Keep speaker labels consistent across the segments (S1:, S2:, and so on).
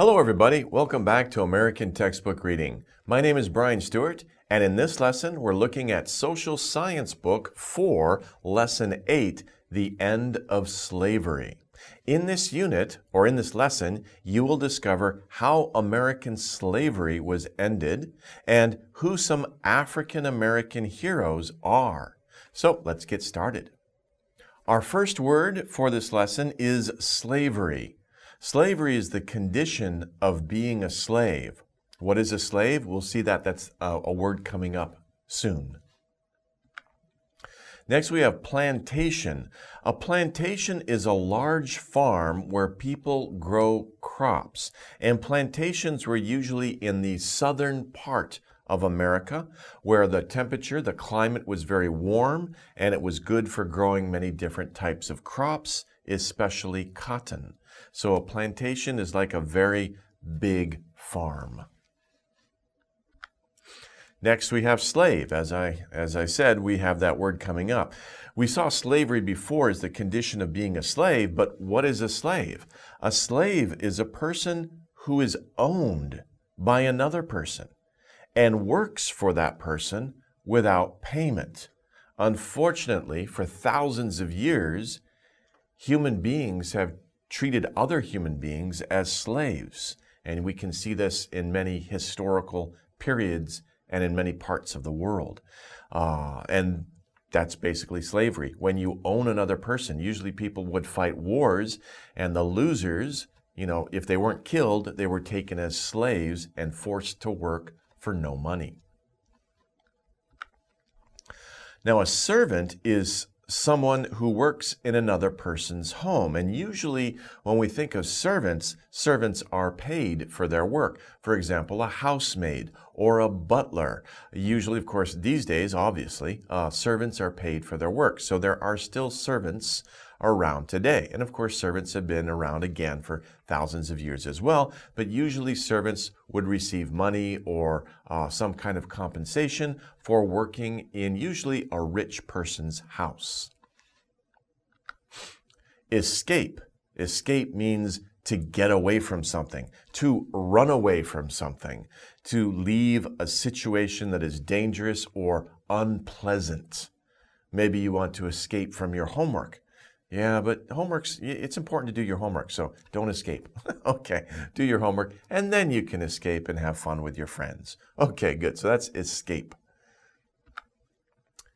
S1: Hello, everybody. Welcome back to American Textbook Reading. My name is Brian Stuart, and in this lesson, we're looking at Social Science Book 4, Lesson 8, The End of Slavery. In this unit, or in this lesson, you will discover how American slavery was ended and who some African American heroes are. So let's get started. Our first word for this lesson is slavery. Slavery is the condition of being a slave. What is a slave? We'll see that that's a, a word coming up soon. Next, we have plantation. A plantation is a large farm where people grow crops. And plantations were usually in the southern part of America, where the temperature, the climate was very warm, and it was good for growing many different types of crops, especially cotton. So a plantation is like a very big farm. Next, we have slave. As I, as I said, we have that word coming up. We saw slavery before as the condition of being a slave, but what is a slave? A slave is a person who is owned by another person and works for that person without payment. Unfortunately, for thousands of years, human beings have treated other human beings as slaves. And we can see this in many historical periods and in many parts of the world. Uh, and that's basically slavery. When you own another person, usually people would fight wars, and the losers, you know, if they weren't killed, they were taken as slaves and forced to work for no money. Now, a servant is someone who works in another person's home. And usually, when we think of servants, servants are paid for their work. For example, a housemaid or a butler. Usually, of course, these days, obviously, uh, servants are paid for their work. So there are still servants around today. And of course, servants have been around again for thousands of years as well. But usually, servants would receive money or uh, some kind of compensation for working in usually a rich person's house. Escape. Escape means to get away from something, to run away from something, to leave a situation that is dangerous or unpleasant. Maybe you want to escape from your homework. Yeah, but homework's, it's important to do your homework, so don't escape. okay, do your homework, and then you can escape and have fun with your friends. Okay, good. So that's escape.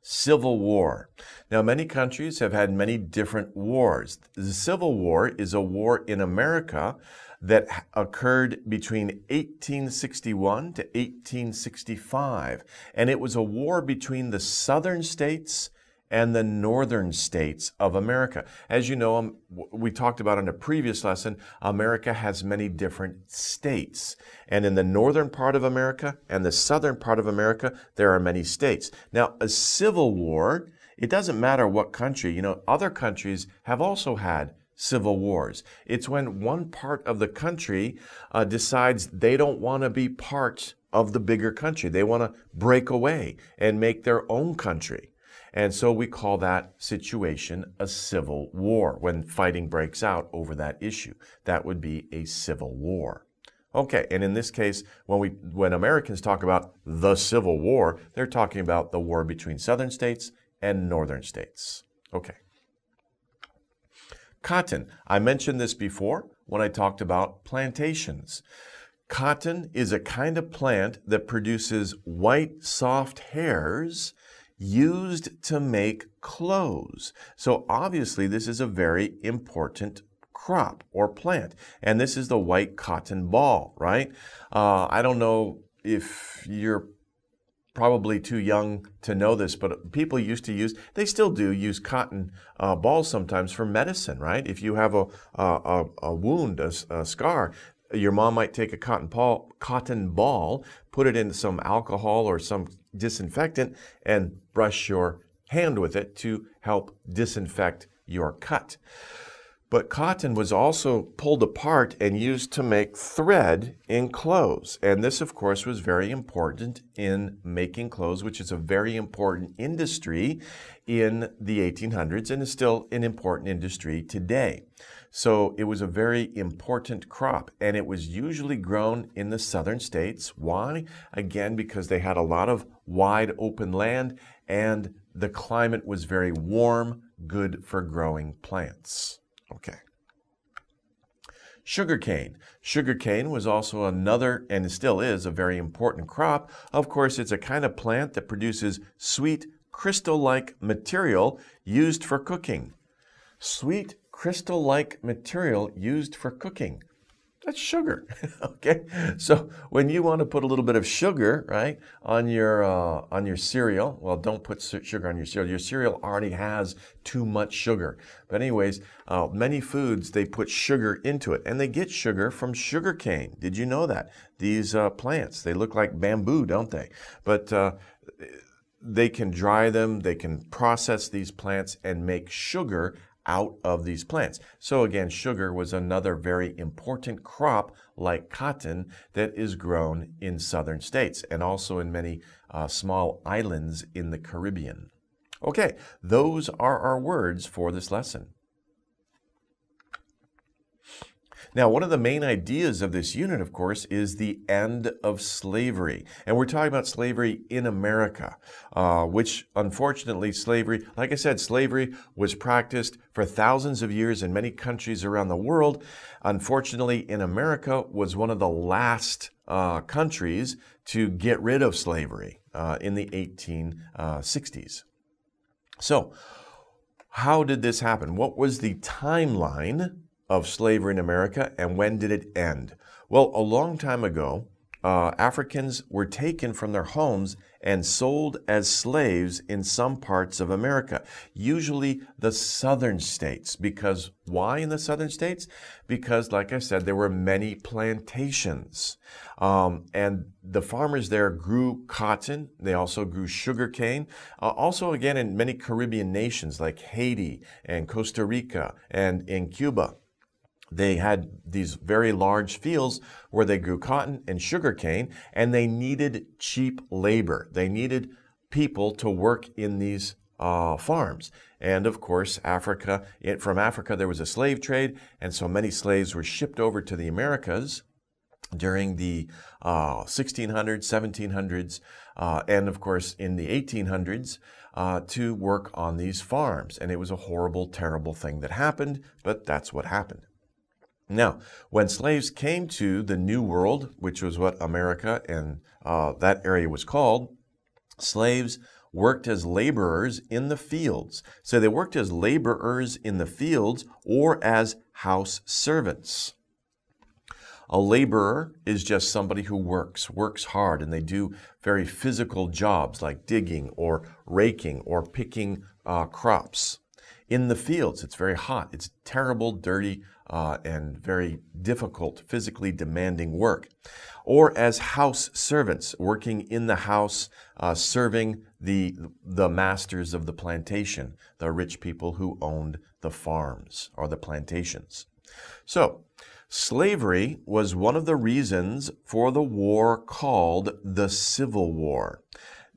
S1: Civil War. Now, many countries have had many different wars. The Civil War is a war in America that occurred between 1861 to 1865, and it was a war between the southern states and the northern states of America. As you know, um, we talked about in a previous lesson, America has many different states. And in the northern part of America and the southern part of America, there are many states. Now, a civil war, it doesn't matter what country, you know, other countries have also had civil wars. It's when one part of the country uh, decides they don't want to be part of the bigger country. They want to break away and make their own country. And so we call that situation a civil war when fighting breaks out over that issue. That would be a civil war. Okay, and in this case, when we when Americans talk about the Civil War, they're talking about the war between southern states and northern states. Okay. Cotton. I mentioned this before when I talked about plantations. Cotton is a kind of plant that produces white, soft hairs used to make clothes. So obviously this is a very important crop or plant. And this is the white cotton ball, right? Uh, I don't know if you're probably too young to know this, but people used to use, they still do use cotton uh, balls sometimes for medicine, right? If you have a, a, a wound, a, a, scar, your mom might take a cotton ball, cotton ball, put it in some alcohol or some disinfectant, and brush your hand with it to help disinfect your cut. But cotton was also pulled apart and used to make thread in clothes. And this, of course, was very important in making clothes, which is a very important industry in the 1800s and is still an important industry today. So it was a very important crop and it was usually grown in the southern states. Why? Again, because they had a lot of wide open land and the climate was very warm, good for growing plants. Okay. Sugarcane. Sugarcane was also another, and still is, a very important crop. Of course, it's a kind of plant that produces sweet, crystal-like material used for cooking. Sweet, crystal-like material used for cooking. That's sugar. okay, so when you want to put a little bit of sugar, right, on your uh, on your cereal, well, don't put sugar on your cereal. Your cereal already has too much sugar. But anyways, uh, many foods they put sugar into it, and they get sugar from sugar cane. Did you know that these uh, plants they look like bamboo, don't they? But uh, they can dry them, they can process these plants and make sugar out of these plants. So again, sugar was another very important crop like cotton that is grown in southern states and also in many uh, small islands in the Caribbean. Okay, those are our words for this lesson. Now, one of the main ideas of this unit, of course, is the end of slavery. And we're talking about slavery in America, uh, which unfortunately, slavery, like I said, slavery was practiced for thousands of years in many countries around the world. Unfortunately, in America was one of the last uh, countries to get rid of slavery uh, in the 1860s. So, how did this happen? What was the timeline of slavery in America and when did it end? Well, a long time ago, uh, Africans were taken from their homes and sold as slaves in some parts of America, usually the southern states. Because why in the southern states? Because, like I said, there were many plantations. Um, and the farmers there grew cotton. They also grew sugar cane. Uh, also, again, in many Caribbean nations like Haiti and Costa Rica and in Cuba they had these very large fields where they grew cotton and sugar cane, and they needed cheap labor. They needed people to work in these uh, farms. And of course, Africa, it, from Africa, there was a slave trade, and so many slaves were shipped over to the Americas during the uh, 1600s, 1700s, uh, and of course in the 1800s uh, to work on these farms. And it was a horrible, terrible thing that happened, but that's what happened. Now, when slaves came to the New World, which was what America and uh, that area was called, slaves worked as laborers in the fields. So they worked as laborers in the fields or as house servants. A laborer is just somebody who works, works hard, and they do very physical jobs like digging or raking or picking uh, crops. In the fields, it's very hot. It's terrible, dirty, uh, and very difficult, physically demanding work. Or as house servants, working in the house, uh, serving the, the masters of the plantation, the rich people who owned the farms or the plantations. So, slavery was one of the reasons for the war called the Civil War.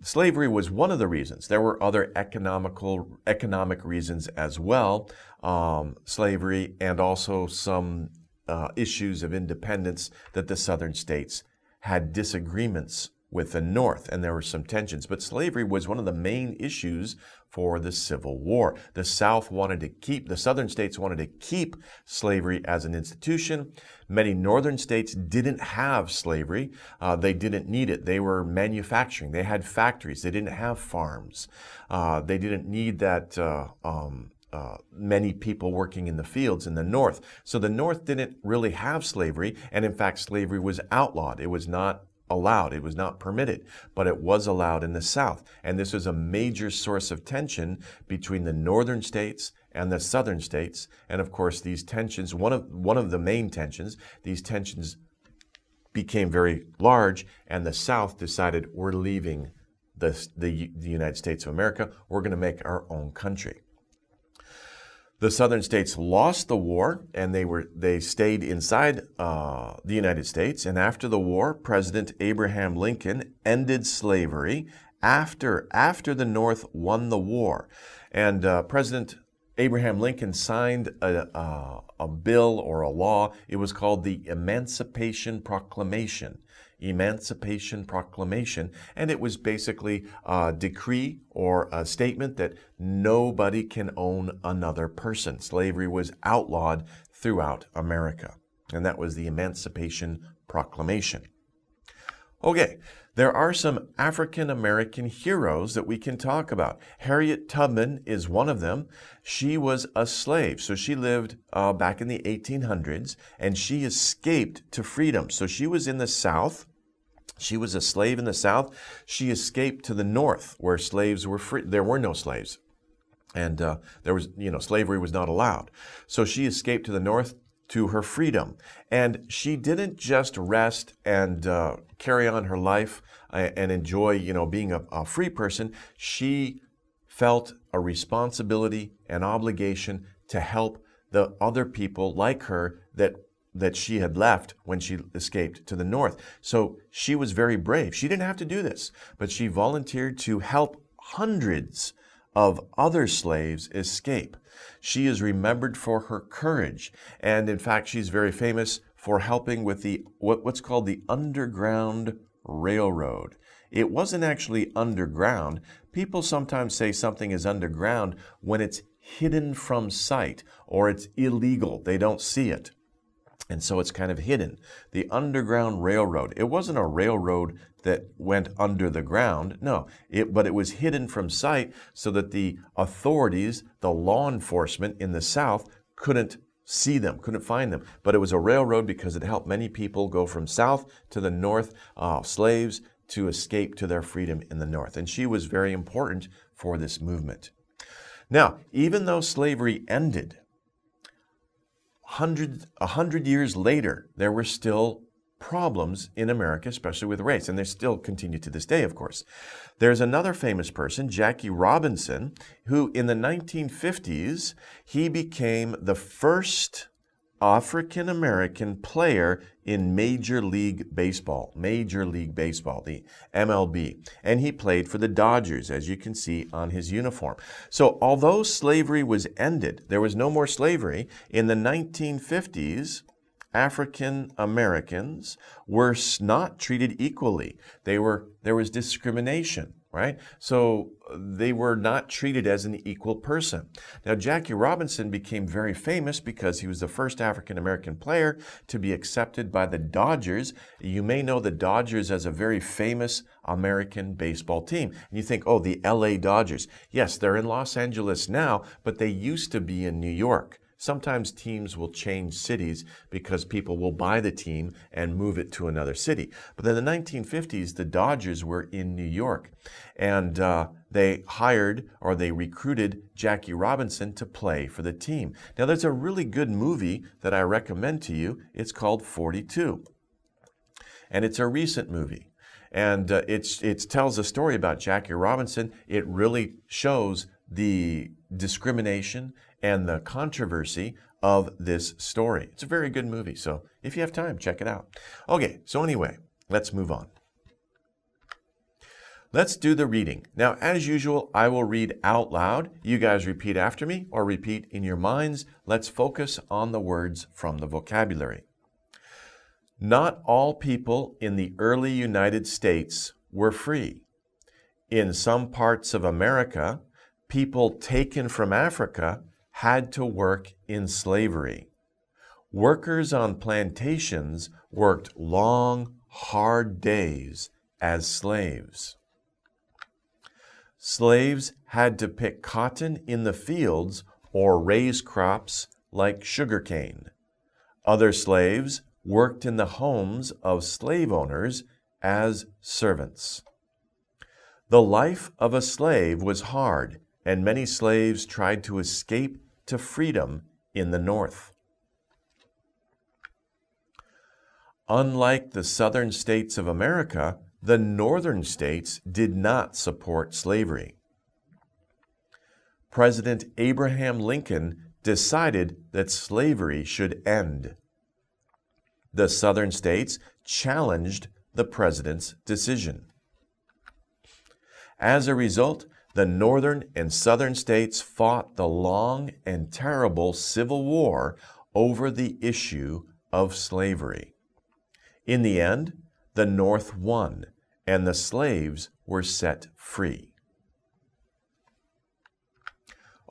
S1: Slavery was one of the reasons. There were other economical economic reasons as well, um, slavery, and also some uh, issues of independence that the southern states had disagreements with the North, and there were some tensions. But slavery was one of the main issues for the Civil War. The South wanted to keep, the southern states wanted to keep slavery as an institution. Many northern states didn't have slavery. Uh, they didn't need it. They were manufacturing. They had factories. They didn't have farms. Uh, they didn't need that. Uh, um, uh, many people working in the fields in the North. So the North didn't really have slavery, and in fact, slavery was outlawed. It was not allowed, it was not permitted, but it was allowed in the South. And this was a major source of tension between the northern states and the southern states. And of course, these tensions, one of, one of the main tensions, these tensions became very large, and the South decided we're leaving the, the, the United States of America, we're going to make our own country. The southern states lost the war, and they were they stayed inside uh, the United States. And after the war, President Abraham Lincoln ended slavery after after the North won the war, and uh, President Abraham Lincoln signed a, a, a bill or a law. It was called the Emancipation Proclamation. Emancipation Proclamation, and it was basically a decree or a statement that nobody can own another person. Slavery was outlawed throughout America, and that was the Emancipation Proclamation. Okay, there are some African American heroes that we can talk about. Harriet Tubman is one of them. She was a slave, so she lived uh, back in the 1800s and she escaped to freedom. So she was in the South. She was a slave in the South. She escaped to the North where slaves were free. There were no slaves. And uh, there was, you know, slavery was not allowed. So she escaped to the North to her freedom. And she didn't just rest and uh, carry on her life uh, and enjoy, you know, being a, a free person. She felt a responsibility and obligation to help the other people like her that that she had left when she escaped to the north. So she was very brave. She didn't have to do this, but she volunteered to help hundreds of other slaves escape. She is remembered for her courage. And in fact, she's very famous for helping with the what, what's called the Underground Railroad. It wasn't actually underground. People sometimes say something is underground when it's hidden from sight or it's illegal. They don't see it. And so it's kind of hidden. The Underground Railroad. It wasn't a railroad that went under the ground. No, it, but it was hidden from sight so that the authorities, the law enforcement in the South, couldn't see them, couldn't find them. But it was a railroad because it helped many people go from south to the north, uh, slaves to escape to their freedom in the north. And she was very important for this movement. Now, even though slavery ended, hundred, a hundred years later, there were still problems in America, especially with race, and they still continue to this day, of course. There's another famous person, Jackie Robinson, who in the 1950s, he became the first African American player in Major League Baseball, Major League Baseball, the MLB. And he played for the Dodgers, as you can see on his uniform. So, although slavery was ended, there was no more slavery, in the 1950s, African Americans were not treated equally. They were, there was discrimination right? So uh, they were not treated as an equal person. Now, Jackie Robinson became very famous because he was the first African American player to be accepted by the Dodgers. You may know the Dodgers as a very famous American baseball team. And you think, oh, the LA Dodgers. Yes, they're in Los Angeles now, but they used to be in New York. Sometimes teams will change cities because people will buy the team and move it to another city. But in the 1950s, the Dodgers were in New York and uh, they hired or they recruited Jackie Robinson to play for the team. Now, there's a really good movie that I recommend to you. It's called 42. And it's a recent movie. And uh, it's, it tells a story about Jackie Robinson. It really shows the discrimination and the controversy of this story. It's a very good movie, so if you have time, check it out. Okay, so anyway, let's move on. Let's do the reading. Now, as usual, I will read out loud. You guys repeat after me or repeat in your minds. Let's focus on the words from the vocabulary. Not all people in the early United States were free. In some parts of America, people taken from Africa had to work in slavery. Workers on plantations worked long, hard days as slaves. Slaves had to pick cotton in the fields or raise crops like sugarcane. Other slaves worked in the homes of slave owners as servants. The life of a slave was hard, and many slaves tried to escape to freedom in the North. Unlike the southern states of America, the northern states did not support slavery. President Abraham Lincoln decided that slavery should end. The southern states challenged the president's decision. As a result, the northern and southern states fought the long and terrible Civil War over the issue of slavery. In the end, the North won, and the slaves were set free.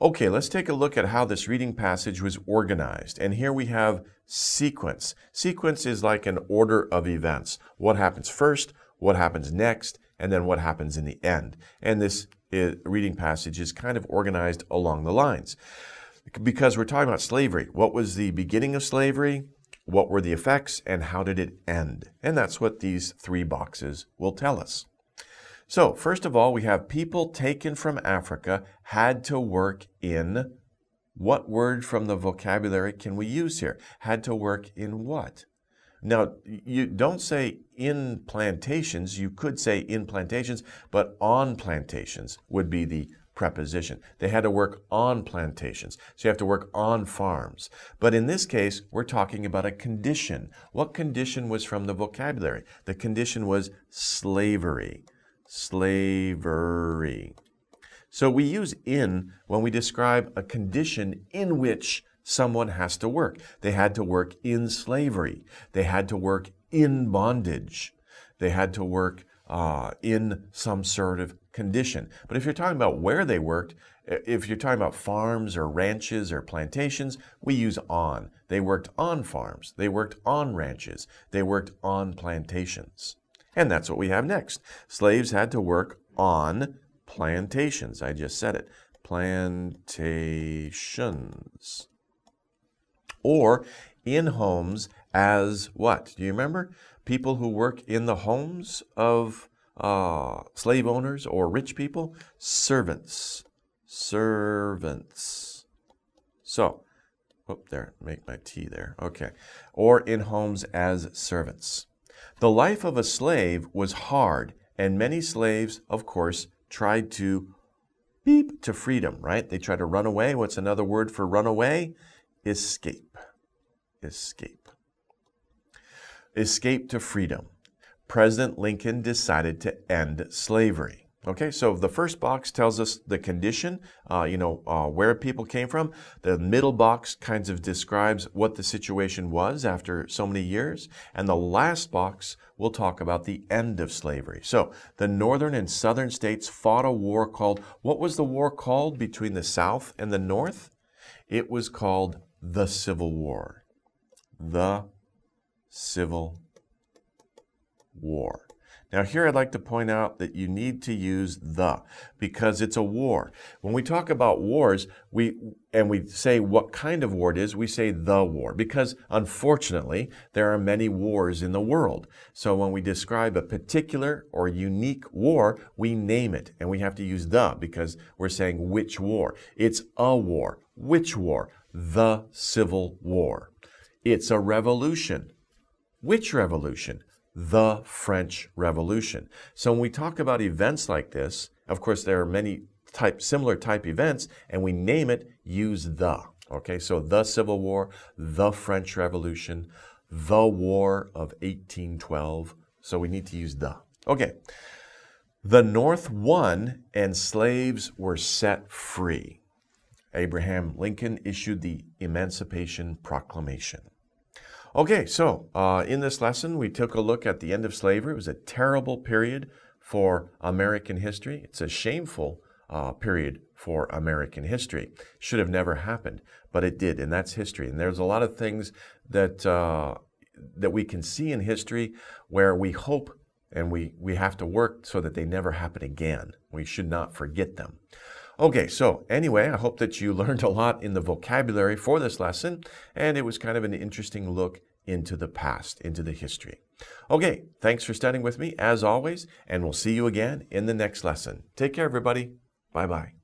S1: Okay, let's take a look at how this reading passage was organized. And here we have sequence. Sequence is like an order of events. What happens first, what happens next, and then what happens in the end. And this eh, reading passage is kind of organized along the lines. Because we're talking about slavery. What was the beginning of slavery? What were the effects? And how did it end? And that's what these three boxes will tell us. So, first of all, we have people taken from Africa had to work in what word from the vocabulary can we use here? Had to work in what? Now, you don't say in plantations, you could say in plantations, but on plantations would be the preposition. They had to work on plantations. So you have to work on farms. But in this case, we're talking about a condition. What condition was from the vocabulary? The condition was slavery slavery. So we use in when we describe a condition in which someone has to work. They had to work in slavery. They had to work in bondage. They had to work uh, in some sort of condition. But if you're talking about where they worked, if you're talking about farms or ranches or plantations, we use on. They worked on farms. They worked on ranches. They worked on plantations. And that's what we have next. Slaves had to work on plantations. I just said it. Plantations. Or in homes as what? Do you remember? People who work in the homes of uh, slave owners or rich people? Servants. Servants. So, oh, there, make my T there. Okay. Or in homes as servants. The life of a slave was hard, and many slaves, of course, tried to beep to freedom, right? They tried to run away. What's another word for run away? Escape. Escape. Escape to freedom. President Lincoln decided to end slavery. Okay, so the first box tells us the condition, uh, you know, uh, where people came from. The middle box kind of describes what the situation was after so many years. And the last box will talk about the end of slavery. So the northern and southern states fought a war called, what was the war called between the South and the North? It was called the Civil War. The Civil War. Now here I'd like to point out that you need to use the because it's a war. When we talk about wars, we and we say what kind of war it is, we say the war because unfortunately there are many wars in the world. So when we describe a particular or unique war, we name it and we have to use the because we're saying which war. It's a war. Which war? The Civil War. It's a revolution. Which revolution? the French Revolution. So when we talk about events like this, of course, there are many type, similar type events, and we name it, use the. Okay, so the Civil War, the French Revolution, the War of 1812. So we need to use the. Okay. The North won and slaves were set free. Abraham Lincoln issued the Emancipation Proclamation. Okay, so uh, in this lesson, we took a look at the end of slavery. It was a terrible period for American history. It's a shameful uh, period for American history. Should have never happened, but it did, and that's history. And there's a lot of things that uh, that we can see in history where we hope and we, we have to work so that they never happen again. We should not forget them. Okay, so anyway, I hope that you learned a lot in the vocabulary for this lesson, and it was kind of an interesting look into the past, into the history. Okay, thanks for studying with me as always, and we'll see you again in the next lesson. Take care, everybody. Bye bye.